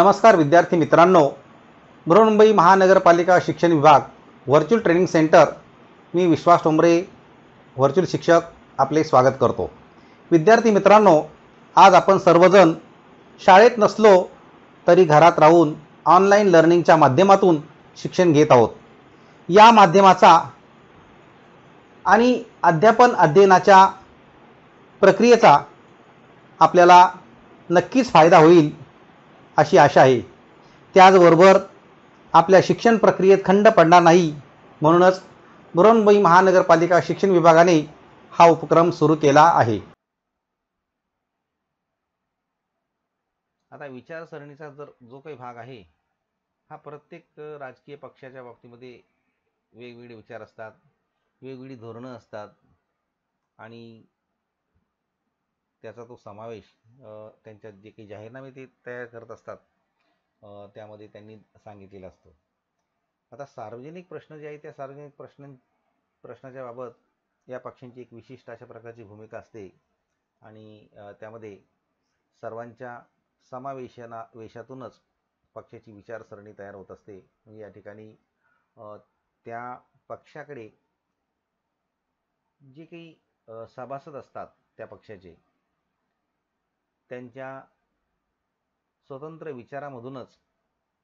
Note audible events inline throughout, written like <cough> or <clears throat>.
नमस्कार विद्यार्थी मित्रांनो. बृहन्मुंबई महानगरपालिका शिक्षण विभाग व्हर्च्युअल ट्रेनिंग सेंटर मी विश्वास टोंबरे व्हर्च्युअल शिक्षक आपले स्वागत करतो. विद्यार्थी मित्रांनो आज आपण सर्वजण शाळेत नसलो तरी घरात राहून ऑनलाईन लर्निंगच्या माध्यमातून शिक्षण घेत आहोत. या माध्यमाचा आणि अध्यापन अध्ययनाच्या प्रक्रियेचा आपल्याला नक्कीच फायदा होईल. अशी आशा आहे. त्याचबरोबर आपल्या शिक्षण प्रक्रियेत खंड पडणार नाही म्हणूनच बृहन्मुंबई महानगरपालिका शिक्षण विभागाने हा उपक्रम सुरू केला आहे. आता विचारसरणीचा जर जो काही भाग आहे हा प्रत्येक राजकीय पक्षाच्या बाबतीमध्ये वेगवेगळे विचार असतात वेगवेगळी धोरणं असतात आणि त्याचा तो समावेश त्यांच्यात जे काही जाहीरनामे ते तयार करत असतात त्यामध्ये त्यांनी सांगितलेला असतो. आता सार्वजनिक प्रश्न जे आहे त्या सार्वजनिक प्रश्न प्रश्नाच्या बाबत या पक्षांची एक विशिष्ट अशा प्रकारची भूमिका असते आणि त्यामध्ये सर्वांच्या समावेशना वेशातूनच पक्षाची विचारसरणी तयार होत असते. म्हणजे या ठिकाणी त्या पक्षाकडे जे काही सभासद असतात त्या पक्षाचे त्यांच्या स्वतंत्र विचारामधूनच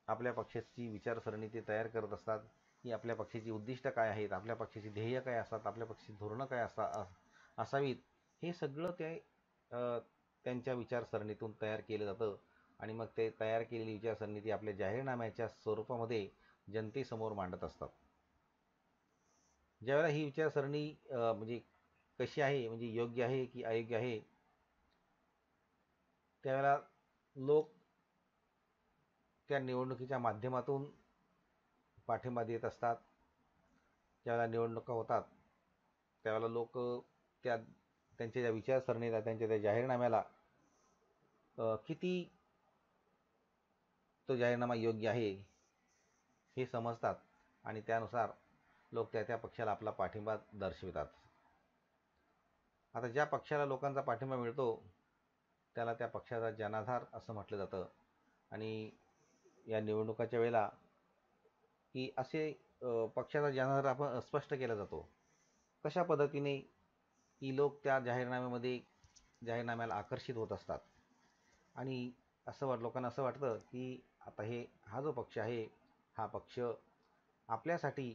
आपल्या पक्षाची विचारसरणी ते तयार करत असतात. की आपल्या पक्षाची उद्दिष्ट काय आहेत? आपल्या पक्षाची ध्येय काय असतात? आपल्या पक्षाची धोरणं काय असा असावीत? हे सगळं ते त्यांच्या विचारसरणीतून तयार केलं जातं. आणि मग ते तयार केलेली विचारसरणी ती आपल्या जाहीरनाम्याच्या स्वरूपामध्ये जनतेसमोर मांडत असतात. ज्यावेळेला ही विचारसरणी म्हणजे कशी आहे? म्हणजे योग्य आहे की अयोग्य आहे? त्यावेळेला लोक त्या निवडणुकीच्या माध्यमातून पाठिंबा देत असतात. ज्यावेळेला निवडणुका होतात त्यावेळेला लोक त्या त्यांच्या ज्या विचारसरणीला त्यांच्या त्या जाहीरनाम्याला किती तो जाहीरनामा योग्य आहे हे समजतात आणि त्यानुसार लोक त्या त्या पक्षाला आपला पाठिंबा दर्शवितात. आता ज्या पक्षाला लोकांचा पाठिंबा मिळतो त्याला त्या पक्षाचा जनाधार असं म्हटलं जातं. आणि या निवडणुकाच्या वेळेला की असे पक्षाचा जनाधार आपण स्पष्ट केला जातो. कशा पद्धतीने की लोक त्या जाहीरनाम्यामध्ये जाहीरनाम्याला आकर्षित होत असतात? आणि असं वाट लोकांना असं वाटतं की आता हे हा जो पक्ष आहे हा पक्ष आपल्यासाठी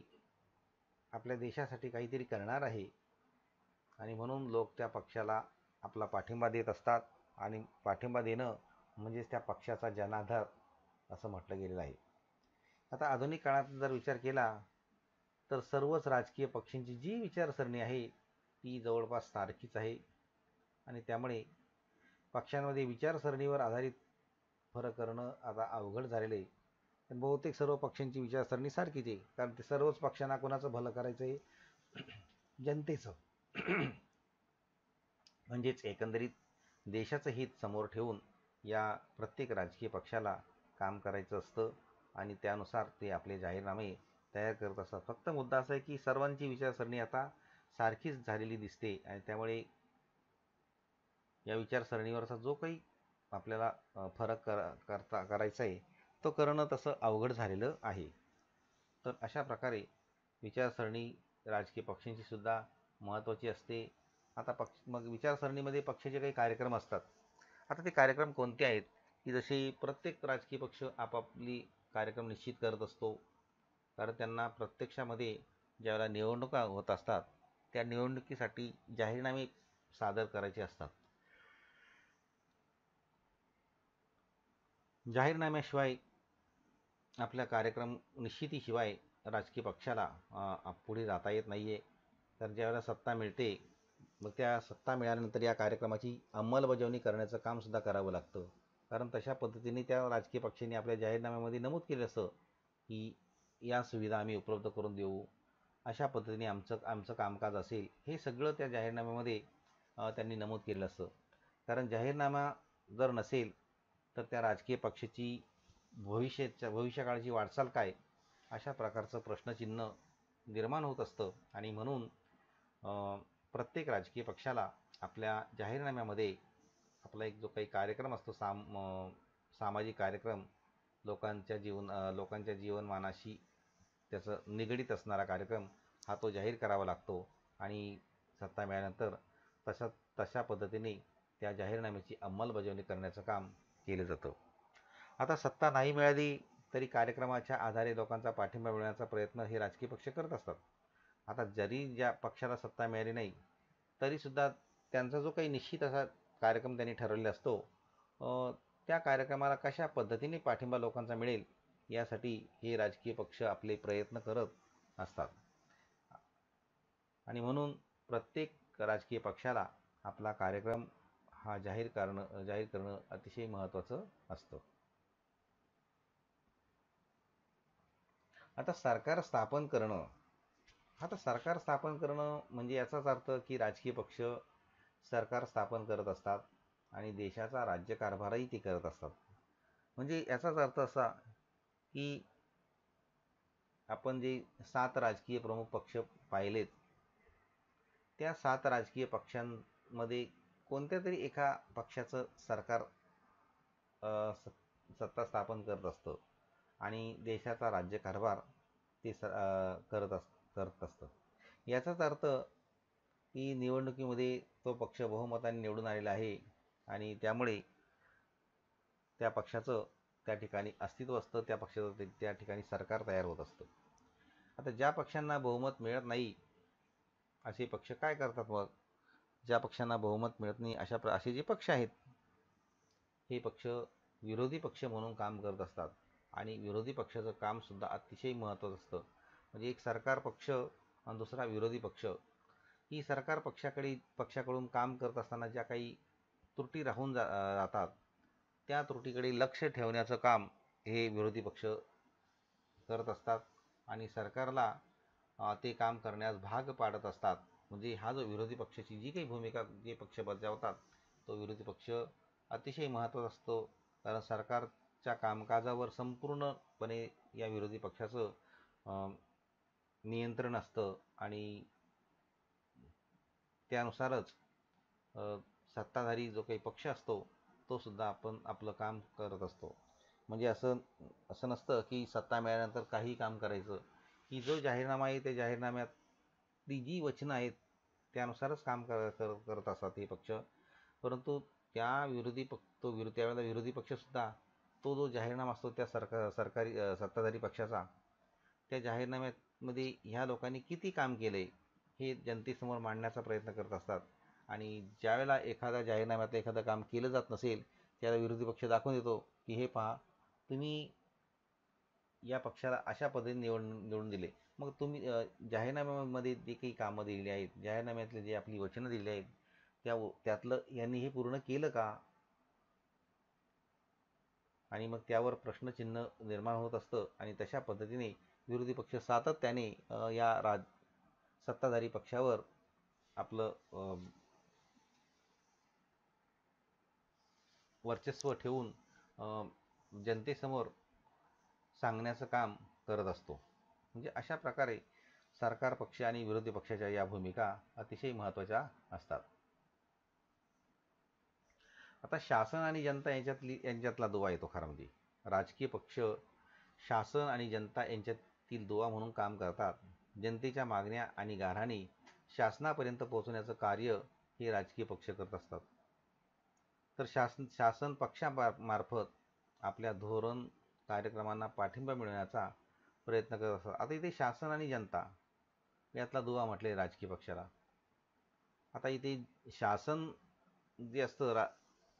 आपल्या देशासाठी काहीतरी करणार आहे. आणि म्हणून लोक त्या पक्षाला आपला पाठिंबा देत असतात. आणि पाठिंबा देणं म्हणजेच त्या पक्षाचा जनाधार असं म्हटलं गेलेलं आहे. आता आधुनिक काळात जर विचार केला तर सर्वच राजकीय पक्षांची जी विचारसरणी आहे ती जवळपास सारखीच आहे. आणि त्यामुळे पक्षांमध्ये विचारसरणीवर आधारित फरक करणं आता अवघड झालेलं आहे. पण बहुतेक सर्व पक्षांची विचारसरणी सारखीच आहे कारण ते सर्वच पक्षांना कोणाचं भलं करायचं आहे? <clears throat> जनतेचं. <clears throat> म्हणजेच एकंदरीत देशाचं हित समोर ठेवून या प्रत्येक राजकीय पक्षाला काम करायचं असतं आणि त्यानुसार ते आपले जाहीरनामे तयार करत असतात. फक्त मुद्दा असा आहे की सर्वांची विचारसरणी आता सारखीच झालेली दिसते आणि त्यामुळे या विचारसरणीवरचा जो काही आपल्याला फरक कर करता करायचा आहे तो करणं तसं अवघड झालेलं आहे. तर अशा प्रकारे विचारसरणी राजकीय पक्षांची सुद्धा महत्त्वाची असते. आता पक्ष मग विचारसरणीमध्ये पक्षाचे काही कार्यक्रम असतात. आता ते कार्यक्रम कोणते आहेत? की जसे प्रत्येक राजकीय पक्ष आपापली कार्यक्रम निश्चित करत असतो कारण त्यांना प्रत्यक्षामध्ये ज्यावेळेला निवडणुका होत असतात त्या निवडणुकीसाठी जाहीरनामे सादर करायचे असतात. जाहीरनाम्याशिवाय आपल्या कार्यक्रम निश्चितीशिवाय राजकीय पक्षाला पुढे जाता येत नाही आहे तर ज्यावेळेला सत्ता मिळते मग त्या सत्ता मिळाल्यानंतर या कार्यक्रमाची अंमलबजावणी करण्याचं कामसुद्धा करावं लागतं. कारण तशा पद्धतीने त्या राजकीय पक्षांनी आपल्या जाहीरनाम्यामध्ये नमूद केलं असतं की या सुविधा आम्ही उपलब्ध करून देऊ. अशा पद्धतीने आमचं आमचं कामकाज असेल हे सगळं त्या जाहीरनाम्यामध्ये त्यांनी नमूद केलं असतं. कारण जाहीरनामा जर नसेल तर त्या राजकीय पक्षाची भविष्याच्या भविष्यकाळाची वाटचाल काय? अशा प्रकारचं प्रश्नचिन्ह निर्माण होत असतं. आणि म्हणून प्रत्येक राजकीय पक्षाला आपल्या जाहीरनाम्यामध्ये आपला एक जो काही कार्यक्रम असतो साम सामाजिक कार्यक्रम लोकांच्या जीवन लोकांच्या जीवनमानाशी त्याचं निगडीत असणारा कार्यक्रम हा तो जाहीर करावा लागतो आणि सत्ता मिळाल्यानंतर तशा तशा पद्धतीने त्या जाहीरनाम्याची अंमलबजावणी करण्याचं काम केलं जातं. आता सत्ता नाही मिळाली तरी कार्यक्रमाच्या आधारे लोकांचा पाठिंबा मिळवण्याचा प्रयत्न हे राजकीय पक्ष करत असतात. आता जरी ज्या पक्षाला सत्ता मिळाली नाही तरीसुद्धा त्यांचा जो काही निश्चित असा कार्यक्रम त्यांनी ठरवलेला असतो त्या कार्यक्रमाला कशा पद्धतीने पाठिंबा लोकांचा मिळेल यासाठी हे राजकीय पक्ष आपले प्रयत्न करत असतात. आणि म्हणून प्रत्येक राजकीय पक्षाला आपला कार्यक्रम हा जाहीर करणं जाहीर करणं अतिशय महत्त्वाचं असतं. आता सरकार स्थापन करणं आता सरकार स्थापन करणं म्हणजे याचाच अर्थ की राजकीय पक्ष सरकार स्थापन करत असतात आणि देशाचा राज्यकारभारही ते करत असतात. म्हणजे याचाच अर्थ असा की आपण जे सात राजकीय प्रमुख पक्ष पाहिलेत त्या सात राजकीय पक्षांमध्ये कोणत्या तरी एका पक्षाचं सरकार सत्ता स्थापन करत असतं आणि देशाचा राज्यकारभार ते स करत असतं. करत असतं. याचाच अर्थ की निवडणुकीमध्ये तो पक्ष बहुमताने निवडून आलेला आहे आणि त्यामुळे त्या पक्षाचं त्या ठिकाणी अस्तित्व असतं त्या पक्षाचं त्या ठिकाणी सरकार तयार होत असतं. आता ज्या पक्षांना बहुमत मिळत नाही असे पक्ष काय करतात मग? ज्या पक्षांना बहुमत मिळत नाही अशा प्र असे जे पक्ष आहेत हे पक्ष विरोधी पक्ष म्हणून काम करत असतात आणि विरोधी पक्षाचं कामसुद्धा अतिशय महत्त्वाचं असतं. म्हणजे एक सरकार पक्ष आणि दुसरा विरोधी पक्ष. ही सरकार पक्षाकडे पक्षाकडून काम करत असताना ज्या काही त्रुटी राहून जा जातात त्या त्रुटीकडे लक्ष ठेवण्याचं काम हे विरोधी पक्ष करत असतात आणि सरकारला ते काम करण्यास भाग पाडत असतात. म्हणजे हा जो विरोधी पक्षाची जी काही भूमिका जे पक्ष बजावतात तो विरोधी पक्ष अतिशय महत्त्वाचा असतो. कारण सरकारच्या कामकाजावर संपूर्णपणे या विरोधी पक्षाचं नियंत्रण असतं आणि त्यानुसारच सत्ताधारी जो काही पक्ष असतो तो सुद्धा आपण आपलं काम करत असतो. म्हणजे असं असं नसतं की सत्ता मिळाल्यानंतर काही काम करायचं. की जो जाहीरनामा आहे त्या जाहीरनाम्यात ती जी वचनं आहेत त्यानुसारच काम कर कर करत असतात हे पक्ष. परंतु त्या विरोधी पक्ष तो विरोध त्यावेळेला विरोधी पक्षसुद्धा तो जो जाहीरनामा असतो त्या सरकार सरकारी सत्ताधारी पक्षाचा त्या मध्ये ह्या लोकांनी किती काम केलं आहे हे जनतेसमोर मांडण्याचा प्रयत्न करत असतात. आणि ज्यावेळेला एखाद्या जाहीरनाम्यातलं एखादं काम केलं जात नसेल त्याला विरोधी पक्ष दाखवून देतो की हे पहा तुम्ही या पक्षाला अशा पद्धतीने निवड निवडून दिले. मग तुम्ही जाहीरनाम्यामध्ये जे काही कामं दिलेली आहेत जाहीरनाम्यातले जे आपली वचनं दिलेली आहेत त्या त्यातलं यांनी हे पूर्ण केलं का? आणि मग त्यावर प्रश्नचिन्ह निर्माण होत असतं आणि तशा पद्धतीने विरोधी पक्ष सातत्याने या राज सत्ताधारी पक्षावर आपलं वर्चस्व ठेवून जनतेसमोर सांगण्याचं काम करत असतो. म्हणजे अशा प्रकारे सरकार पक्ष आणि विरोधी पक्षाच्या या भूमिका अतिशय महत्त्वाच्या असतात. आता शासन आणि जनता यांच्यातली यांच्यातला दुवा येतो खरा म्हणजे. राजकीय पक्ष शासन आणि जनता यांच्यात ती दुवा म्हणून काम करतात. जनतेच्या मागण्या आणि गाऱ्हाणी शासनापर्यंत पोहोचवण्याचं कार्य हे राजकीय पक्ष करत असतात. तर शासन शासन पक्षामार्फत आपल्या धोरण कार्यक्रमांना पाठिंबा मिळवण्याचा प्रयत्न करत असतात. आता इथे शासन आणि जनता यातला दुवा म्हटले राजकीय पक्षाला. आता इथे शासन जे असतं रा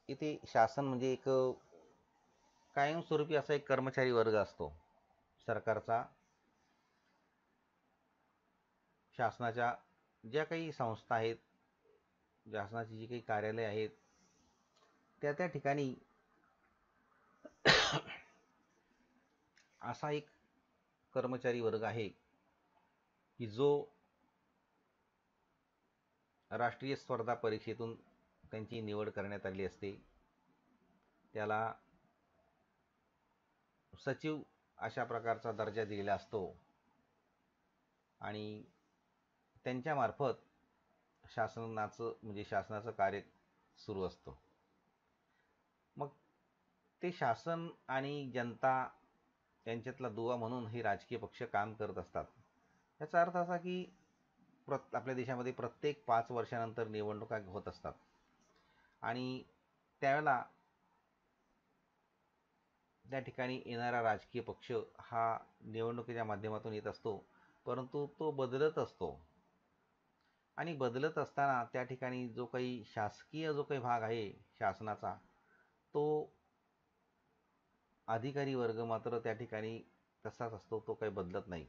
इथे शासन म्हणजे एक कायमस्वरूपी असा एक कर्मचारी वर्ग असतो. सरकारचा शासनाच्या ज्या काही संस्था आहेत शासनाची जी काही कार्यालय आहेत त्या त्या ठिकाणी असा एक कर्मचारी वर्ग आहे की जो राष्ट्रीय स्पर्धा परीक्षेतून त्यांची निवड करण्यात आली असते. त्याला सचिव अशा प्रकारचा दर्जा दिलेला असतो. आणि त्यांच्यामार्फत शासनाचं म्हणजे शासनाचं कार्य सुरू असतं. मग ते शासन आणि जनता यांच्यातला दुवा म्हणून हे राजकीय पक्ष काम करत असतात. याचा अर्थ असा की प्रत आपल्या देशामध्ये प्रत्येक पाच वर्षानंतर निवडणुका होत असतात. आणि त्यावेळेला त्या ठिकाणी येणारा राजकीय पक्ष हा निवडणुकीच्या माध्यमातून येत असतो परंतु तो बदलत असतो. आणि बदलत असताना त्या ठिकाणी जो काही शासकीय जो काही भाग आहे शासनाचा तो अधिकारी वर्ग मात्र त्या ठिकाणी तसाच असतो तो काही बदलत नाही.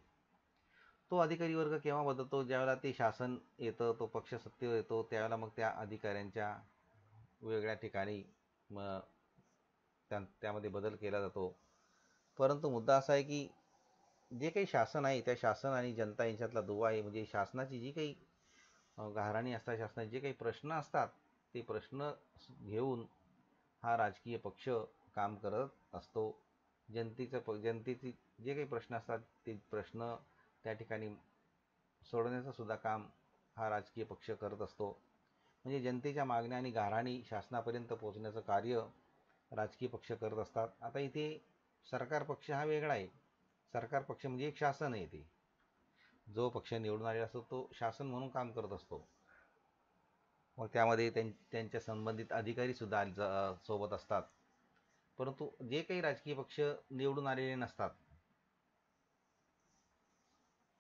तो अधिकारी वर्ग केव्हा बदलतो? ज्यावेळेला ते शासन येतं तो पक्ष सत्तेवर येतो त्यावेळेला मग त्या अधिकाऱ्यांच्या वेगळ्या ठिकाणी मग त्या त्यामध्ये बदल केला जातो. परंतु मुद्दा असा आहे की जे काही शासन आहे त्या शासन आणि जनता यांच्यातला दुवा आहे म्हणजे शासनाची जी काही गाऱ्हाणी असतात शासनाचे जे काही प्रश्न असतात ते प्रश्न घेऊन हा राजकीय पक्ष काम करत असतो. जनतेचं प जनतेचे जे काही प्रश्न असतात ते प्रश्न त्या ठिकाणी सोडवण्याचं सुद्धा काम हा राजकीय पक्ष करत असतो. म्हणजे जनतेच्या मागण्या आणि गाऱ्हाणी शासनापर्यंत पोहोचण्याचं कार्य राजकीय पक्ष करत असतात. आता इथे सरकार पक्ष हा वेगळा आहे. सरकार पक्ष म्हणजे एक शासन आहे ते जो पक्ष निवडून आलेला असतो तो शासन म्हणून काम करत असतो. मग त्यामध्ये त्यां त्यांच्या संबंधित अधिकारीसुद्धा सोबत असतात. परंतु जे काही राजकीय पक्ष निवडून आलेले नसतात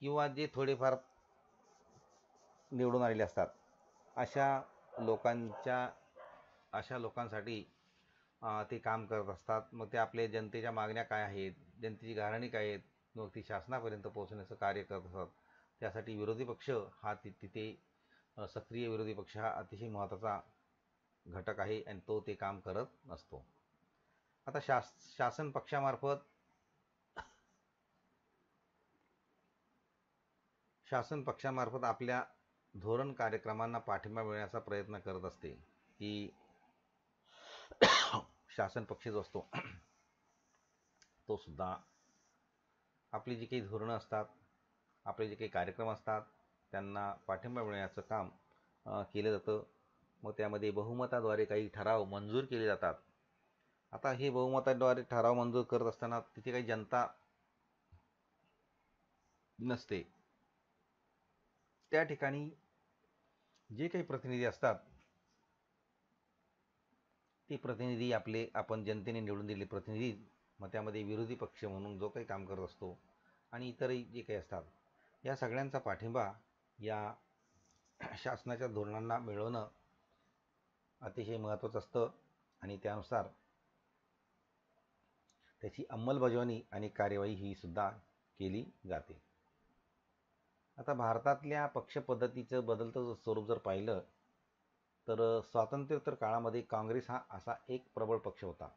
किंवा जे थोडेफार निवडून आलेले असतात अशा लोकांच्या अशा लोकांसाठी ते काम करत असतात. मग ते आपले जनतेच्या मागण्या काय आहेत? जनतेची गाऱ्हाणी काय आहेत? मग ती शासनापर्यंत पोहोचण्याचं कार्य करत असतात त्यासाठी विरोधी पक्ष हा ति तिथे सक्रिय विरोधी पक्ष हा अतिशय महत्त्वाचा घटक आहे आणि तो ते काम करत नसतो. आता शास शासन पक्षामार्फत शासन पक्षामार्फत आपल्या धोरण कार्यक्रमांना पाठिंबा मिळण्याचा प्रयत्न करत असते की शासन पक्ष जो असतो तो सुद्धा आपली जी काही धोरणं असतात आपले जे काही कार्यक्रम असतात त्यांना पाठिंबा मिळण्याचं काम केलं जातं. मग त्यामध्ये बहुमताद्वारे काही ठराव मंजूर केले जातात. आता हे बहुमताद्वारे ठराव मंजूर करत असताना तिथे काही जनता नसते. त्या ठिकाणी जे काही प्रतिनिधी असतात ते प्रतिनिधी आपले आपण जनतेने निवडून दिलेले प्रतिनिधी मग त्यामध्ये विरोधी पक्ष म्हणून जो काही काम करत असतो आणि इतरही जे काही असतात या सगळ्यांचा पाठिंबा या शासनाच्या धोरणांना मिळवणं अतिशय महत्त्वाचं असतं. आणि त्यानुसार त्याची अंमलबजावणी आणि कार्यवाही ही सुद्धा केली जाते. आता भारतातल्या पक्षपद्धतीचं बदलतं स्वरूप जर पाहिलं तर स्वातंत्र्योत्तर काळामध्ये काँग्रेस हा असा एक प्रबळ पक्ष होता.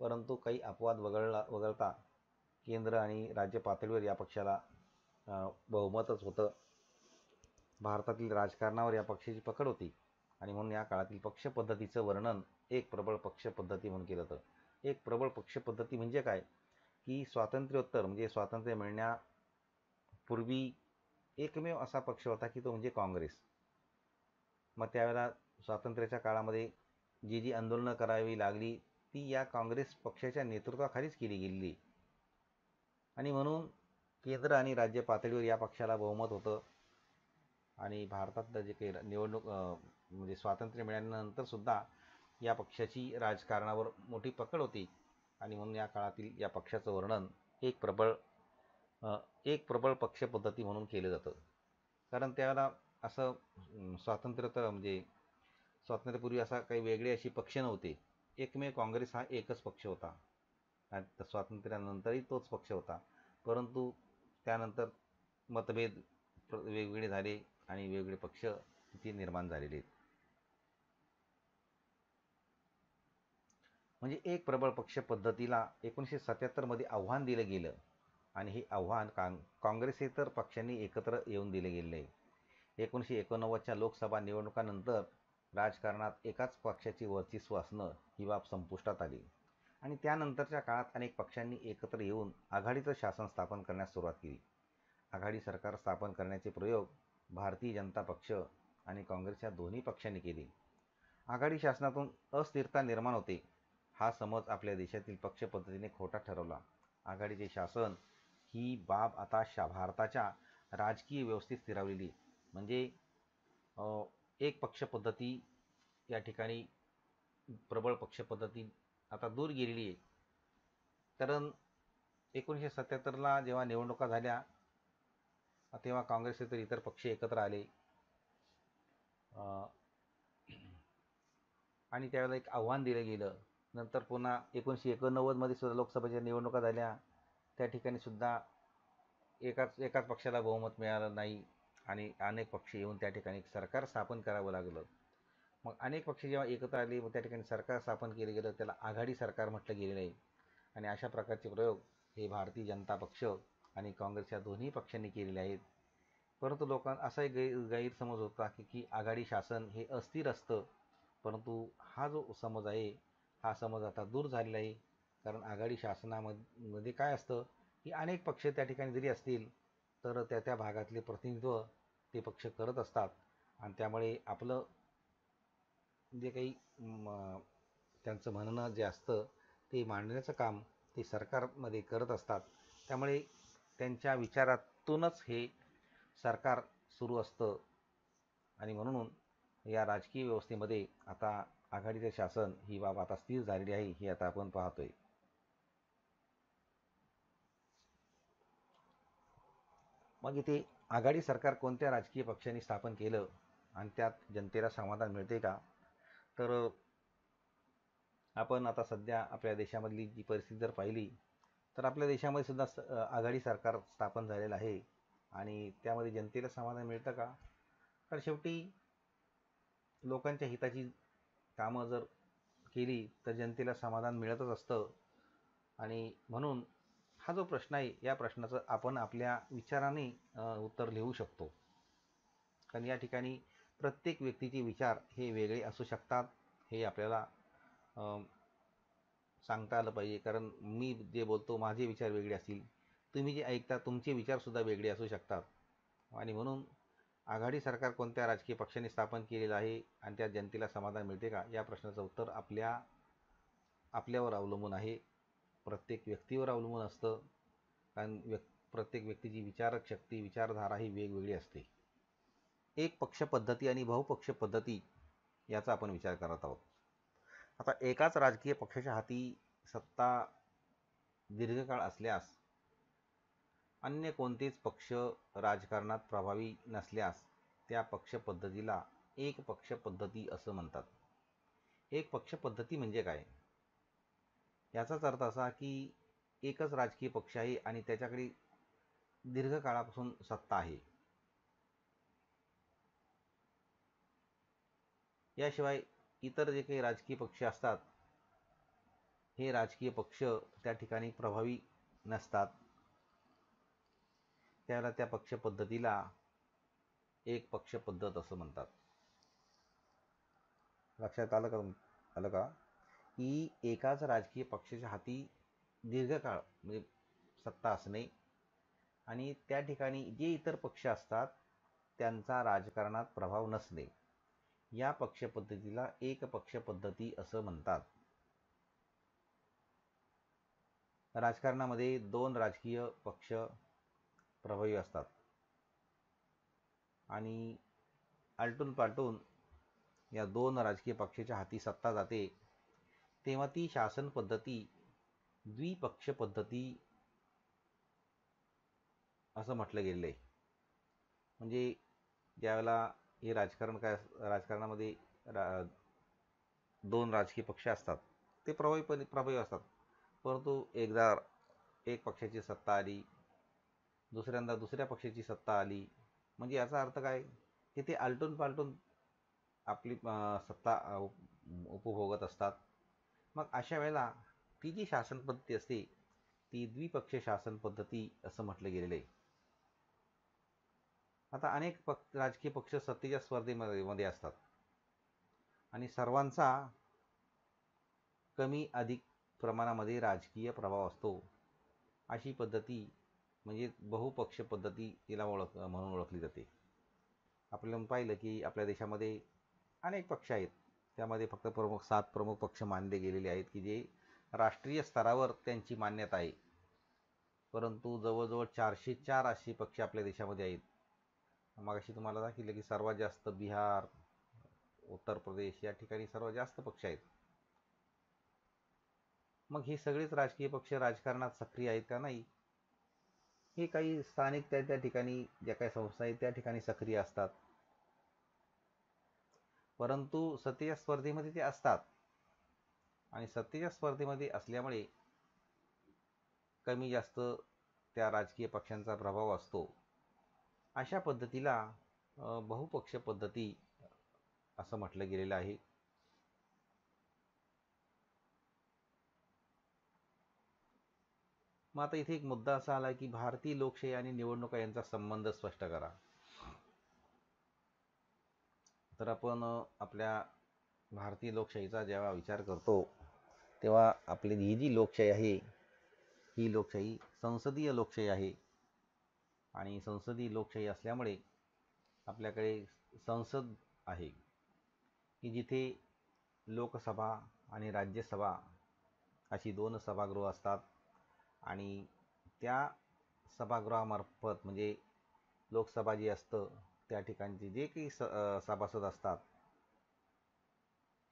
परंतु काही अपवाद वगळला वगळता केंद्र आणि राज्य पातळीवर या पक्षाला बहुमतच होतं. भारतातील राजकारणावर या पक्षाची पकड होती आणि म्हणून या काळातील पक्षपद्धतीचं वर्णन एक प्रबळ पक्षपद्धती म्हणून केलं होतं. एक प्रबळ पक्षपद्धती म्हणजे काय? की स्वातंत्र्योत्तर म्हणजे स्वातंत्र्य मिळण्यापूर्वी एकमेव असा पक्ष होता की तो म्हणजे काँग्रेस. मग त्यावेळेला स्वातंत्र्याच्या काळामध्ये जी जी आंदोलनं करावी लागली ती या काँग्रेस पक्षाच्या नेतृत्वाखालीच केली गेली आणि म्हणून केंद्र आणि राज्य पातळीवर या पक्षाला बहुमत होतं. आणि भारतातलं जे काही निवडणूक म्हणजे स्वातंत्र्य मिळाल्यानंतर सुद्धा या पक्षाची राजकारणावर मोठी पकड होती. आणि म्हणून या काळातील या पक्षाचं वर्णन एक प्रबळ एक प्रबळ पक्षपद्धती म्हणून केलं जातं. कारण त्यावेळेला असं स्वातंत्र्य तर म्हणजे स्वातंत्र्यपूर्वी असा काही वेगळे असे पक्ष नव्हते. एकमेव काँग्रेस हा एकच पक्ष होता. आणि स्वातंत्र्यानंतरही तोच पक्ष होता. परंतु त्यानंतर मतभेद वेगवेगळे झाले आणि वेगवेगळे पक्ष तिथे निर्माण झालेले आहेत. म्हणजे एक प्रबळ पक्ष पद्धतीला एकोणीसशे सत्याहत्तरमध्ये आव्हान दिलं गेलं. आणि हे आव्हान काँ काँग्रेसेतर पक्षांनी एकत्र येऊन दिले गेले. एकोणीसशे एकोणनव्वदच्या लोकसभा निवडणुकानंतर राजकारणात एकाच पक्षाची वर्चस्व असणं ही बाब संपुष्टात आली. आणि त्यानंतरच्या काळात अनेक पक्षांनी एकत्र येऊन आघाडीचं शासन स्थापन करण्यास सुरुवात केली. आघाडी सरकार स्थापन करण्याचे प्रयोग भारतीय जनता पक्ष आणि काँग्रेस या दोन्ही पक्षांनी केले. आघाडी शासनातून अस्थिरता निर्माण होते हा समज आपल्या देशातील पक्ष पद्धतीने खोटा ठरवला. आघाडीचे शासन ही बाब आता शा भारताच्या राजकीय व्यवस्थेत स्थिरावलेली म्हणजे एक पक्षपद्धती या ठिकाणी प्रबळ पक्षपद्धती आता दूर गेलेली आहे. कारण एकोणीसशे सत्याहत्तरला जेव्हा निवडणुका झाल्या तेव्हा काँग्रेस इतर इतर पक्ष एकत्र आले. आणि त्यावेळेला एक आव्हान दिलं गेलं. नंतर पुन्हा एकोणीसशे एकोणनव्वदमध्ये सुद्धा लोकसभेच्या निवडणुका झाल्या त्या ठिकाणी सुद्धा एकाच एकाच पक्षाला बहुमत मिळालं नाही. आणि अनेक पक्ष येऊन त्या ठिकाणी सरकार स्थापन करावं लागलं. मग अनेक पक्ष जेव्हा एकत्र आले मग त्या ठिकाणी सरकार स्थापन केलं गेलं त्याला आघाडी सरकार म्हटलं गेलेलं आहे. आणि अशा प्रकारचे प्रयोग हे भारतीय जनता पक्ष आणि काँग्रेस या दोन्ही पक्षांनी केलेले आहेत. परंतु लोकांना असाही गै गैरसमज होता की की आघाडी शासन हे अस्थिर असतं. परंतु हा जो समज आहे हा समज आता दूर झालेला आहे. कारण आघाडी शासनामध्ये काय असतं की अनेक पक्ष त्या ठिकाणी जरी असतील तर त्या त्या भागातले प्रतिनिधित्व ते पक्ष करत असतात. आणि त्यामुळे आपलं जे काही त्यांचं म्हणणं जे असतं ते मांडण्याचं काम ते सरकारमध्ये करत असतात. त्यामुळे त्यांच्या विचारातूनच हे सरकार सुरू असतं. आणि म्हणून या राजकीय व्यवस्थेमध्ये आता आघाडीचे शासन ही बाब आता स्थिर झालेली आहे ही आता आपण पाहतोय. मग इथे आघाडी सरकार कोणत्या राजकीय पक्षाने स्थापन केलं? आणि त्यात जनतेला समाधान मिळते का? तर आपण आता सध्या आपल्या देशामधली जी परिस्थिती जर पाहिली तर आपल्या देशामध्ये सुद्धा आघाडी सरकार स्थापन झालेलं आहे. आणि त्यामध्ये जनतेला समाधान मिळतं का? तर शेवटी लोकांच्या हिताची कामं जर केली तर जनतेला समाधान मिळतच असतं. आणि म्हणून हा जो प्रश्न आहे या प्रश्नाचं आपण आपल्या विचाराने उत्तर लिहू शकतो. कारण या ठिकाणी प्रत्येक व्यक्तीचे विचार हे वेगळे असू शकतात हे आपल्याला सांगता आलं पाहिजे. कारण मी जे बोलतो माझे विचार वेगळे असतील. तुम्ही जे ऐकता तुमचे विचारसुद्धा वेगळे असू शकतात. आणि म्हणून आघाडी सरकार कोणत्या राजकीय पक्षाने स्थापन केलेलं आहे आणि त्या जनतेला समाधान मिळते का या प्रश्नाचं उत्तर आपल्या आपल्यावर अवलंबून आहे. प्रत्येक व्यक्तीवर अवलंबून असतं. कारण व्यक् प्रत्येक व्यक्तीची विचारक शक्ती विचारधारा ही वेगवेगळी असते. एक पक्ष पद्धती आणि बहुपक्ष पद्धती याचा आपण विचार करत आहोत. आता एकाच राजकीय पक्षाच्या हाती सत्ता दीर्घकाळ असल्यास अन्य कोणतेच पक्ष राजकारणात प्रभावी नसल्यास त्या पक्ष पद्धतीला एक पक्ष पद्धती असं म्हणतात. एक पक्ष पद्धती म्हणजे काय? याचाच अर्थ असा की एकच राजकीय पक्ष आहे आणि त्याच्याकडे दीर्घकाळापासून सत्ता आहे. याशिवाय इतर जे काही राजकीय पक्ष असतात हे राजकीय पक्ष त्या ठिकाणी प्रभावी नसतात. त्याला त्या पक्ष पद्धतीला एक पक्ष पद्धत असं म्हणतात. लक्षात आलं का आलं का? की एकाच राजकीय पक्षाच्या हाती दीर्घकाळ म्हणजे सत्ता असणे. आणि त्या ठिकाणी जे इतर पक्ष असतात त्यांचा राजकारणात प्रभाव नसणे. या पक्षपद्धतीला एक पक्ष पद्धती असं म्हणतात. राजकारणामध्ये दोन राजकीय पक्ष प्रभावी असतात. आणि आलटून पालटून या दोन राजकीय पक्षाच्या हाती सत्ता जाते. तेव्हा ती शासन पद्धती द्विपक्ष पद्धती असं म्हटलं गेलेलं आहे. म्हणजे ज्यावेळेला हे राजकारण काय राजकारणामध्ये रा दोन राजकीय पक्ष असतात ते प्रभावीपणे प्रभावी असतात. परंतु एकदा एक पक्षाची सत्ता आली दुसऱ्यांदा दुसऱ्या पक्षाची सत्ता आली म्हणजे याचा अर्थ काय? की ते आलटून पालटून आपली सत्ता उपभोगत असतात. मग अशा वेळेला ती जी शासन पद्धती असते ती द्विपक्षीय शासन पद्धती असं म्हटलं गेलेलं आहे. आता अनेक पक्ष राजकीय पक्ष सत्तेच्या स्पर्धेमध्ये मध्ये असतात. आणि सर्वांचा कमी अधिक प्रमाणामध्ये राजकीय प्रभाव असतो अशी पद्धती म्हणजे बहुपक्ष पद्धती तिला ओळख म्हणून ओळखली जाते. आपल्याला पाहिलं की आपल्या देशामध्ये अनेक पक्ष आहेत. त्यामध्ये फक्त प्रमुख सात प्रमुख पक्ष मानले गेलेले आहेत की जे राष्ट्रीय स्तरावर त्यांची मान्यता आहे. परंतु जवळजवळ चारशे चार असे पक्ष आपल्या देशामध्ये आहेत. मगाशी तुम्हाला दाखवलं की सर्वात जास्त बिहार उत्तर प्रदेश या ठिकाणी सर्वात जास्त पक्ष आहेत. मग हे सगळेच राजकीय पक्ष राजकारणात सक्रिय आहेत का नाही? हे काही स्थानिक त्या त्या ठिकाणी ज्या काही संस्था आहेत त्या ठिकाणी सक्रिय असतात. परंतु सत्तेच्या स्पर्धेमध्ये ते असतात. आणि सत्तेच्या स्पर्धेमध्ये असल्यामुळे कमी जास्त त्या राजकीय पक्षांचा प्रभाव असतो. अशा पद्धतीला बहुपक्ष पद्धती असं म्हटलं गेलेलं आहे. मग आता इथे एक मुद्दा असा आला की भारतीय लोकशाही आणि निवडणुका यांचा संबंध स्पष्ट करा. तर आपण आपल्या भारतीय लोकशाहीचा जेव्हा विचार करतो तेव्हा आपली ही जी लोकशाही आहे ही लोकशाही संसदीय लोकशाही आहे. आणि संसदीय लोकशाही असल्यामुळे आपल्याकडे संसद आहे की जिथे लोकसभा आणि राज्यसभा अशी दोन सभागृह असतात. आणि त्या सभागृहामार्फत म्हणजे लोकसभा जी असतं त्या ठिकाणचे जे काही स सभासद असतात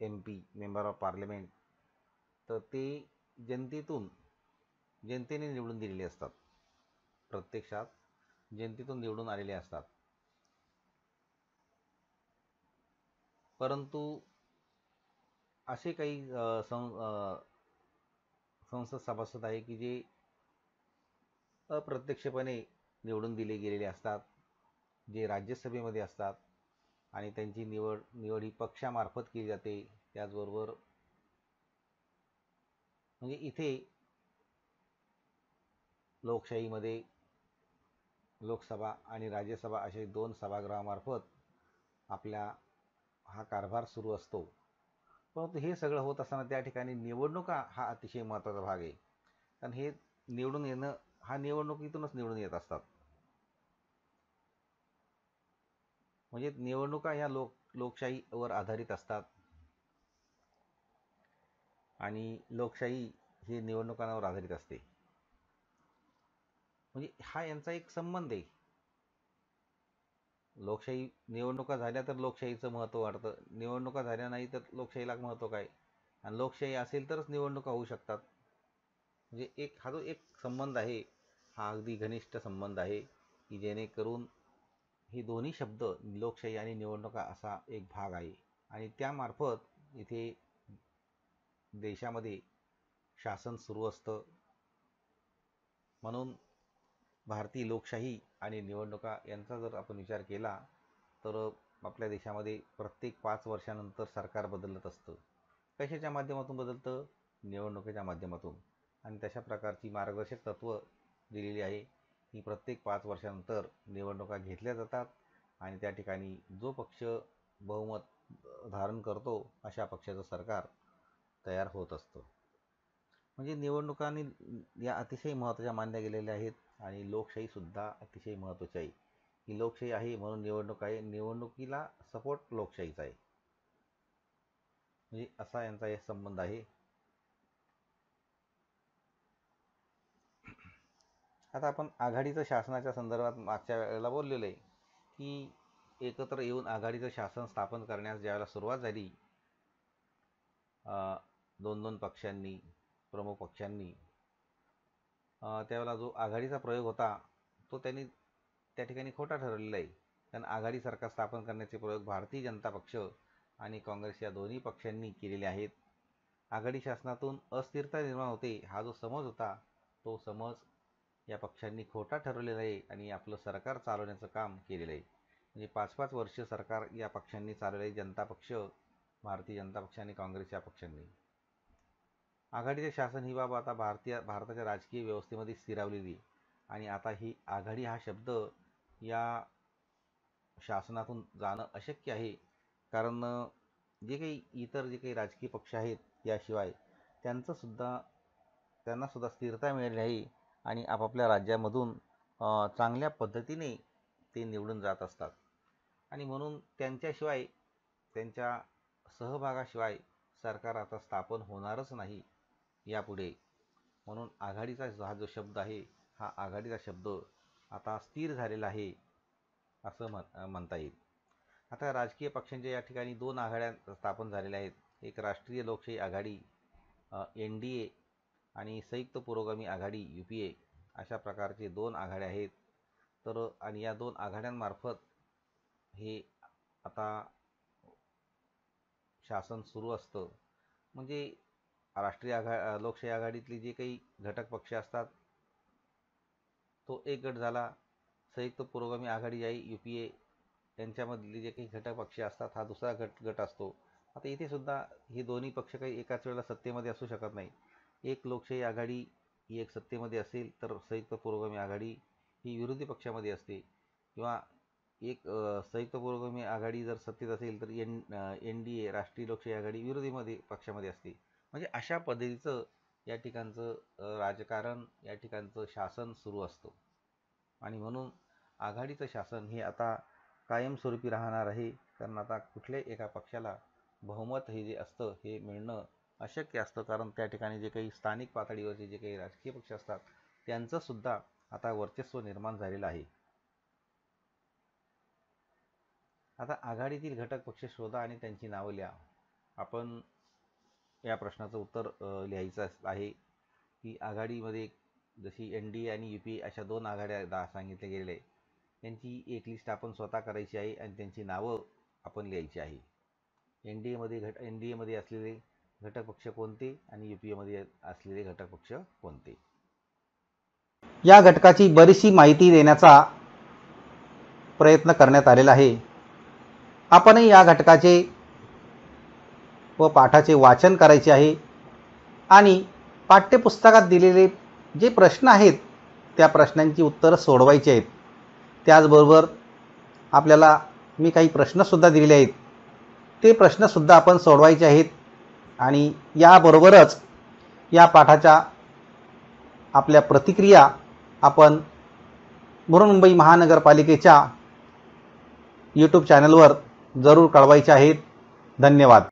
M P member of parliament तर ते जनतेतून जनतेने निवडून दिलेले असतात. प्रत्यक्षात जनतेतून निवडून आलेले असतात. परंतु असे काही सं संसद सभासद आहे की जे अप्रत्यक्षपणे निवडून दिले गेलेले असतात. जे राज्यसभेमध्ये असतात आणि त्यांची निवड निवड ही पक्षामार्फत केली जाते त्याचबरोबर म्हणजे इथे लोकशाहीमध्ये लोकसभा आणि राज्यसभा असे दोन सभागृहामार्फत आपल्या हा कारभार सुरू असतो. परंतु हे सगळं होत असताना त्या ठिकाणी निवडणुका हा अतिशय महत्त्वाचा भाग आहे. कारण हे निवडून येणं हा निवडणुकीतूनच निवडून येत असतात. म्हणजे निवडणुका या लोक लोकशाहीवर आधारित असतात. आणि लोकशाही ही निवडणुकांवर आधारित असते. म्हणजे हा यांचा एक संबंध आहे. लोकशाही निवडणुका झाल्या तर लोकशाहीचं महत्त्व वाढतं. निवडणुका झाल्या नाही तर लोकशाहीला महत्त्व काय? आणि लोकशाही असेल तरच निवडणुका होऊ शकतात. म्हणजे एक हा जो एक संबंध आहे हा अगदी घनिष्ठ संबंध आहे की जेणेकरून हे दोन्ही शब्द लोकशाही आणि निवडणुका असा एक भाग आहे. आणि त्यामार्फत इथे देशामध्ये शासन सुरू असतं. म्हणून भारतीय लोकशाही आणि निवडणुका यांचा जर आपण विचार केला तर आपल्या देशामध्ये प्रत्येक पाच वर्षानंतर सरकार बदलत असतं. कशाच्या माध्यमातून बदलतं? निवडणुकीच्या माध्यमातून. आणि तशा प्रकारची मार्गदर्शक तत्त्व दिलेली आहे. ही प्रत्येक पाच वर्षानंतर निवडणुका घेतल्या जातात आणि त्या ठिकाणी जो पक्ष बहुमत धारण करतो अशा पक्षाचं सरकार तयार होत असतं. म्हणजे निवडणुकांनी या अतिशय महत्त्वाच्या मानल्या गेलेल्या आहेत आणि लोकशाहीसुद्धा अतिशय महत्त्वाची आहे. ही लोकशाही आहे म्हणून निवडणूक आहे. निवडणुकीला सपोर्ट लोकशाहीचा आहे. म्हणजे असा यांचा एक संबंध आहे. आता आपण आघाडीचं शासनाच्या संदर्भात मागच्या वेळेला बोललेलं आहे की एकत्र येऊन आघाडीचं शासन स्थापन करण्यास ज्यावेळेला सुरुवात झाली दोन दोन पक्षांनी प्रमुख पक्षांनी त्यावेळेला जो आघाडीचा प्रयोग होता तो त्यांनी त्या ठिकाणी खोटा ठरवलेला आहे. कारण आघाडी सरकार स्थापन करण्याचे प्रयोग भारतीय जनता पक्ष आणि काँग्रेस या दोन्ही पक्षांनी केलेले आहेत. आघाडी शासनातून अस्थिरता निर्माण होते हा जो समज होता तो समज या पक्षांनी खोटा ठरवलेला आहे आणि आपलं सरकार चालवण्याचं काम केलेलं आहे. म्हणजे पाच पाच वर्ष सरकार या पक्षांनी चालवले जनता पक्ष भारतीय जनता पक्ष आणि काँग्रेस या पक्षांनी. आघाडीचे शासन ही बाब आता भारतीय भारताच्या राजकीय व्यवस्थेमध्ये स्थिरावलेली आणि आता ही आघाडी हा शब्द या शासनातून जाणं अशक्य आहे. कारण जे काही इतर जे काही राजकीय पक्ष आहेत याशिवाय त्यांचंसुद्धा त्यांनासुद्धा स्थिरता मिळाली आहे. आणि आपापल्या राज्यामधून चांगल्या पद्धतीने ते निवडून जात असतात. आणि म्हणून त्यांच्याशिवाय त्यांच्या सहभागाशिवाय सरकार आता स्थापन होणारच नाही यापुढे. म्हणून आघाडीचा हा जो शब्द आहे हा आघाडीचा शब्द आता स्थिर झालेला आहे असं म्हण म्हणता येईल. आता राजकीय पक्षांच्या या ठिकाणी दोन आघाड्या स्थापन झालेल्या आहेत. एक राष्ट्रीय लोकशाही आघाडी एन डी ए आणि संयुक्त पुरोगामी आघाडी यू पी ए अशा प्रकारचे दोन आघाड्या आहेत. तर आणि या दोन आघाड्यांमार्फत हे आता शासन सुरू असतं. म्हणजे राष्ट्रीय आघा लोकशाही आघाडीतले जे काही घटक पक्ष असतात तो एक गट झाला. संयुक्त पुरोगामी आघाडी आई यू पी ए. यांच्यामधले जे काही घटक पक्ष असतात हा दुसरा गट गट असतो. आता इथे सुद्धा हे दोन्ही पक्ष काही एकाच वेळेला सत्तेमध्ये असू शकत नाही. एक लोकशाही आघाडी ही एक सत्तेमध्ये असेल तर संयुक्त पुरोगामी आघाडी ही विरोधी पक्षामध्ये असते. किंवा एक संयुक्त पुरोगामी आघाडी जर सत्तेत असेल तर एन एन डी ए राष्ट्रीय लोकशाही आघाडी विरोधीमध्ये पक्षामध्ये असते. म्हणजे अशा पद्धतीचं या ठिकाणचं राजकारण या ठिकाणचं शासन सुरू असतं. आणि म्हणून आघाडीचं शासन हे आता कायमस्वरूपी राहणार आहे. कारण आता कुठल्याही एका पक्षाला बहुमत हे जे असतं हे मिळणं अशक्य असतं. कारण त्या ठिकाणी जे काही स्थानिक पातळीवरचे जे काही राजकीय पक्ष असतात त्यांचंसुद्धा आता वर्चस्व निर्माण झालेलं आहे. आता आघाडीतील घटक पक्ष शोधा आणि त्यांची नावं लिहा. आपण या प्रश्नाचं उत्तर लिहायचं आहे की आघाडीमध्ये जशी एन डी ए आणि यू पी अशा दोन आघाड्या दा सांगितले गेलेले त्यांची एक लिस्ट आपण स्वतः करायची आहे आणि त्यांची नावं आपण लिहायची आहे. एन डी एमध्ये घट एन डी एमध्ये असलेले घटक पक्ष कोणते आणि यू पी एमध्ये असलेले घटक पक्ष कोणते? या घटकाची बरीचशी माहिती देण्याचा प्रयत्न करण्यात आलेला आहे. आपणही या घटकाचे व पाठाचे वाचन करायचे आहे आणि पाठ्यपुस्तकात दिलेले जे प्रश्न आहेत त्या प्रश्नांची उत्तरं सोडवायची आहेत. त्याचबरोबर आपल्याला मी काही प्रश्नसुद्धा दिलेले आहेत. ते प्रश्नसुद्धा आपण सोडवायचे आहेत. आणि याबरोबरच या पाठाच्या आपल्या प्रतिक्रिया आपण बृहन्मुंबई महानगरपालिकेच्या यूट्यूब चॅनलवर जरूर कळवायच्या आहेत. धन्यवाद.